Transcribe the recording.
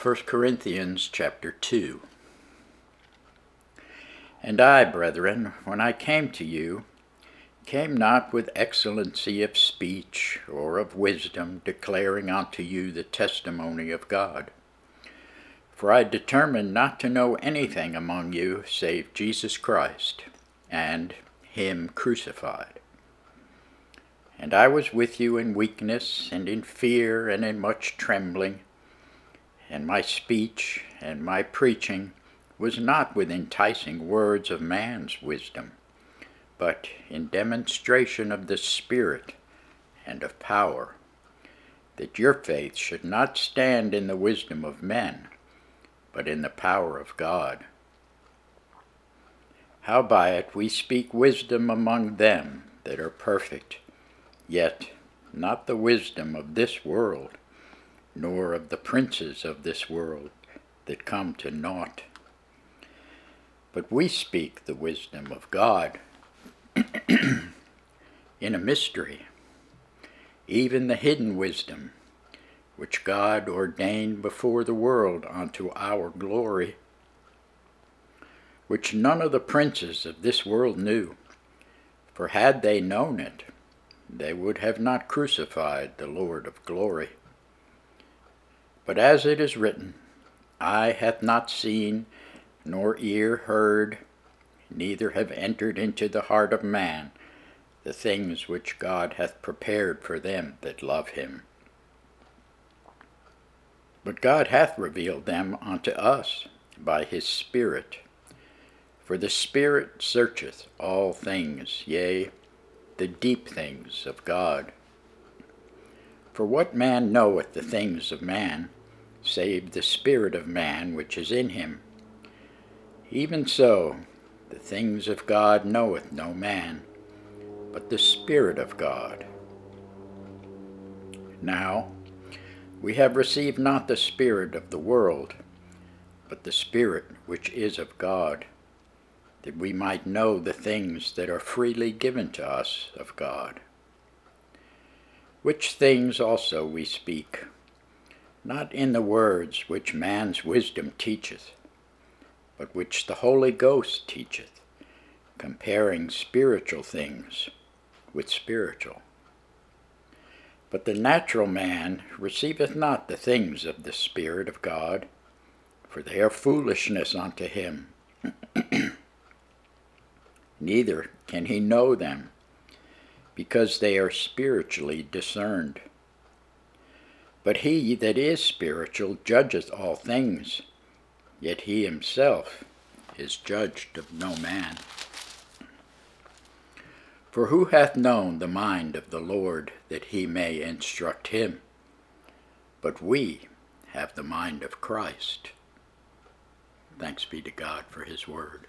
1 Corinthians chapter 2 And I, brethren, when I came to you, came not with excellency of speech or of wisdom, declaring unto you the testimony of God. For I determined not to know anything among you save Jesus Christ, and Him crucified. And I was with you in weakness, and in fear, and in much trembling and my speech and my preaching was not with enticing words of man's wisdom, but in demonstration of the Spirit and of power, that your faith should not stand in the wisdom of men, but in the power of God. Howbeit we speak wisdom among them that are perfect, yet not the wisdom of this world nor of the princes of this world that come to naught. But we speak the wisdom of God in a mystery, even the hidden wisdom, which God ordained before the world unto our glory, which none of the princes of this world knew. For had they known it, they would have not crucified the Lord of glory. But as it is written, Eye hath not seen, nor ear heard, neither have entered into the heart of man the things which God hath prepared for them that love him. But God hath revealed them unto us by his Spirit. For the Spirit searcheth all things, yea, the deep things of God. For what man knoweth the things of man, save the spirit of man which is in him. Even so, the things of God knoweth no man, but the Spirit of God. Now, we have received not the Spirit of the world, but the Spirit which is of God, that we might know the things that are freely given to us of God. Which things also we speak not in the words which man's wisdom teacheth, but which the Holy Ghost teacheth, comparing spiritual things with spiritual. But the natural man receiveth not the things of the Spirit of God, for they are foolishness unto him. Neither can he know them, because they are spiritually discerned. But he that is spiritual judgeth all things, yet he himself is judged of no man. For who hath known the mind of the Lord that he may instruct him? But we have the mind of Christ. Thanks be to God for his word.